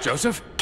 Joseph?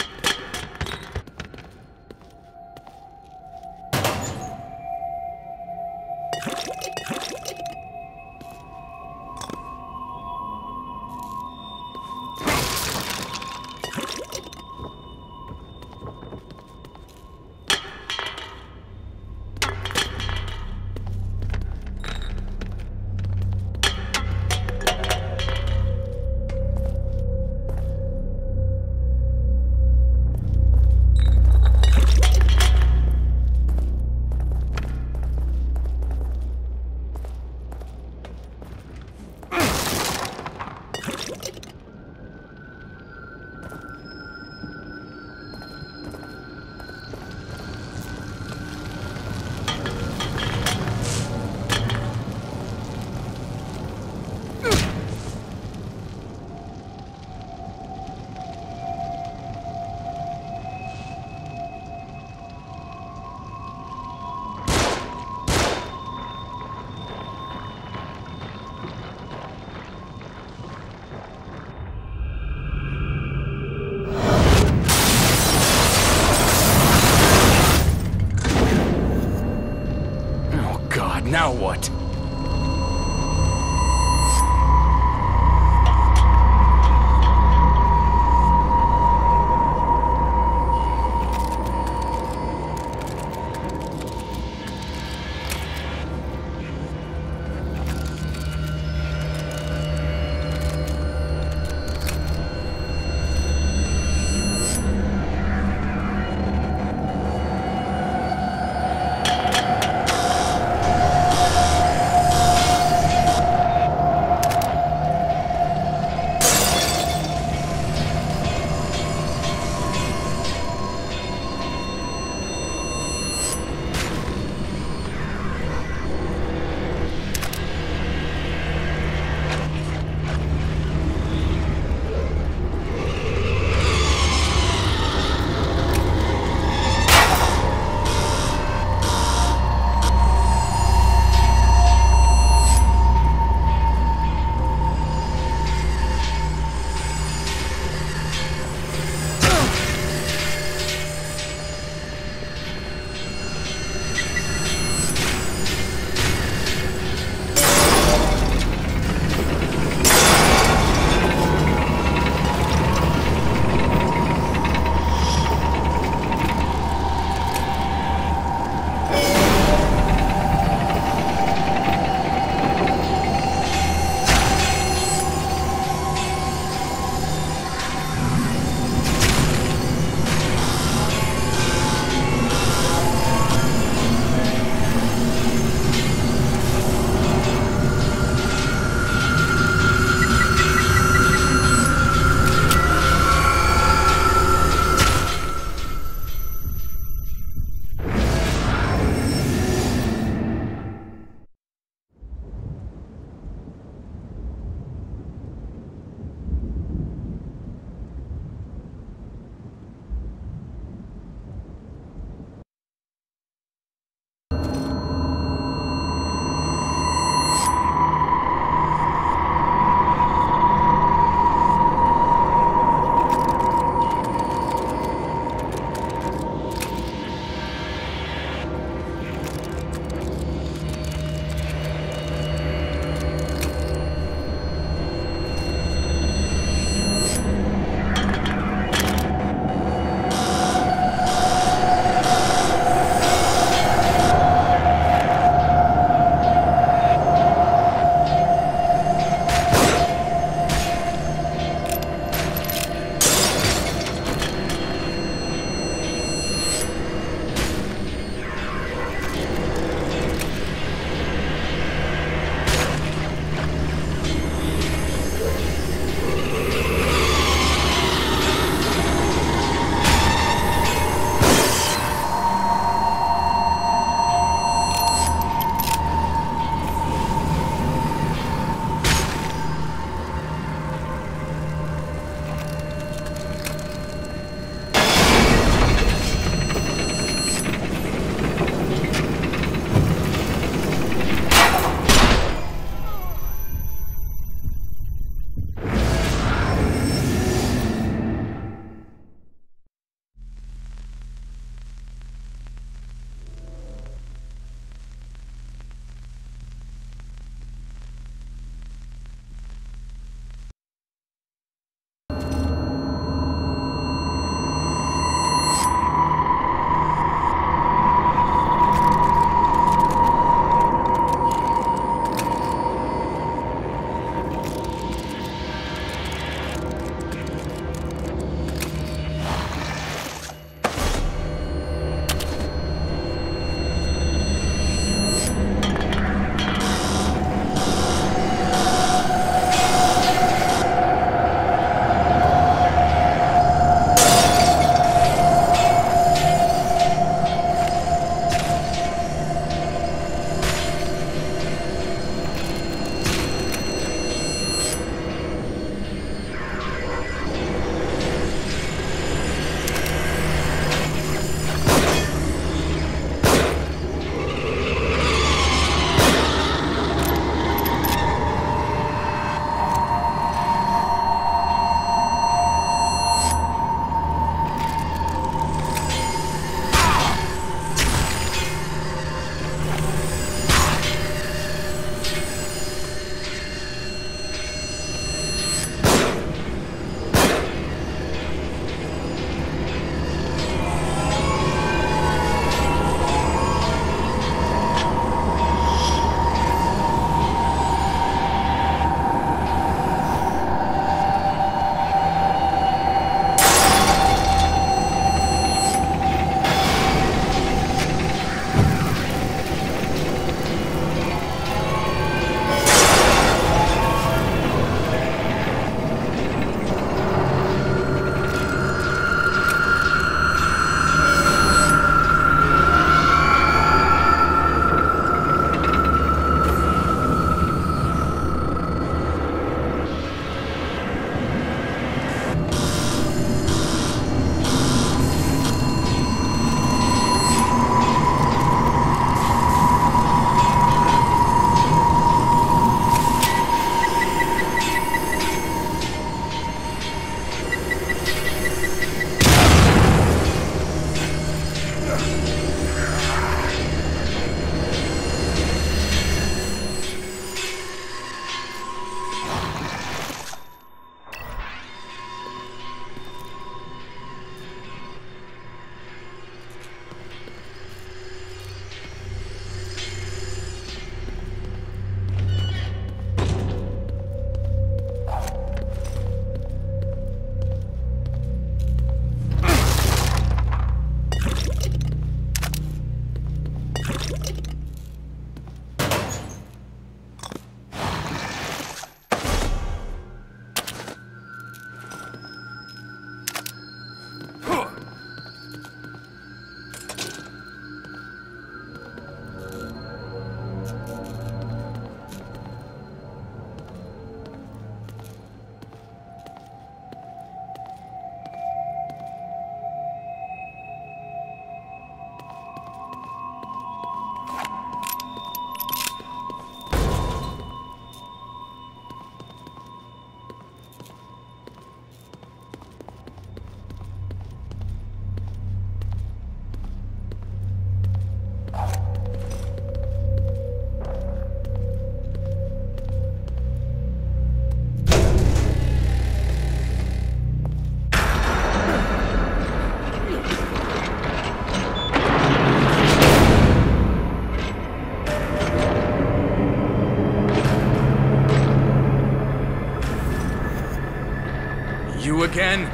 You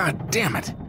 God damn it.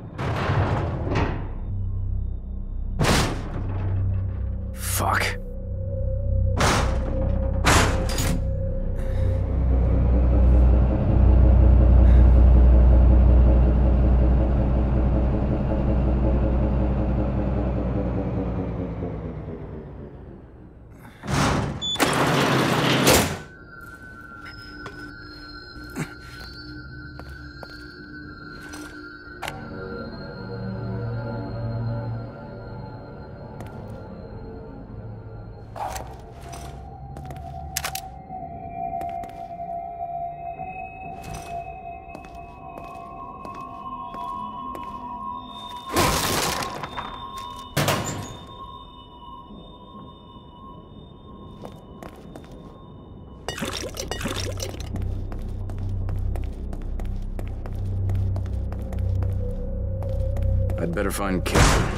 I'd better find Kevin.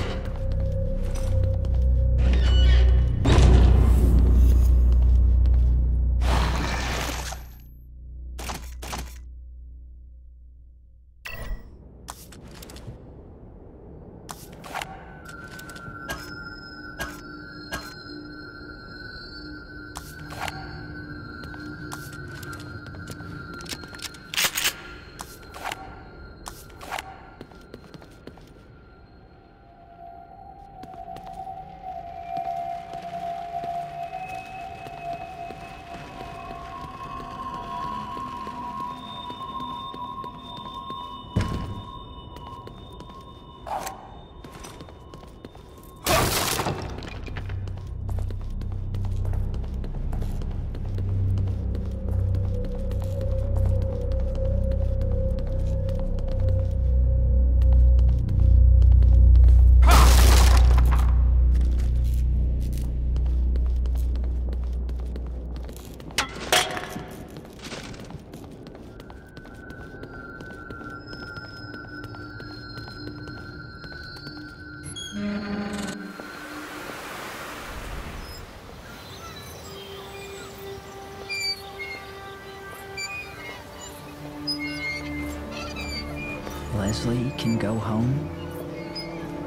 Leslie can go home?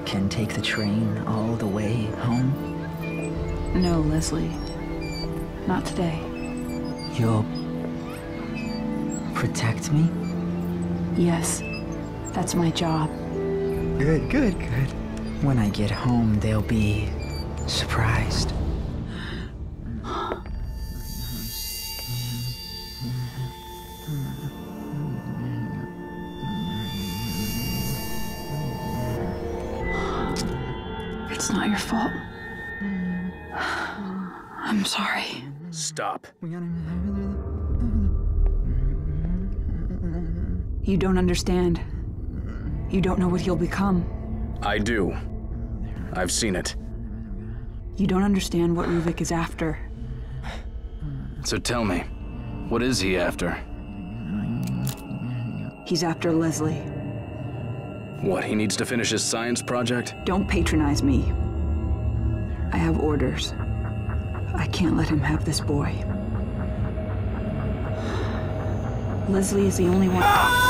Can take the train all the way home? No, Leslie. Not today. You'll protect me? Yes, that's my job. Good, good, good. When I get home, they'll be surprised. You don't understand. You don't know what he'll become. I do. I've seen it. You don't understand what Ruvik is after. So tell me, what is he after? He's after Leslie. What, he needs to finish his science project? Don't patronize me. I have orders. I can't let him have this boy. Leslie is the only one. Ah!